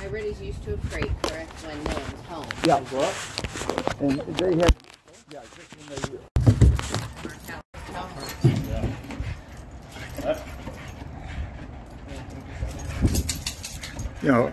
Everybody's used to a crate, correct, when no one's home. Yeah. And they had, yeah, just when they, you know, You?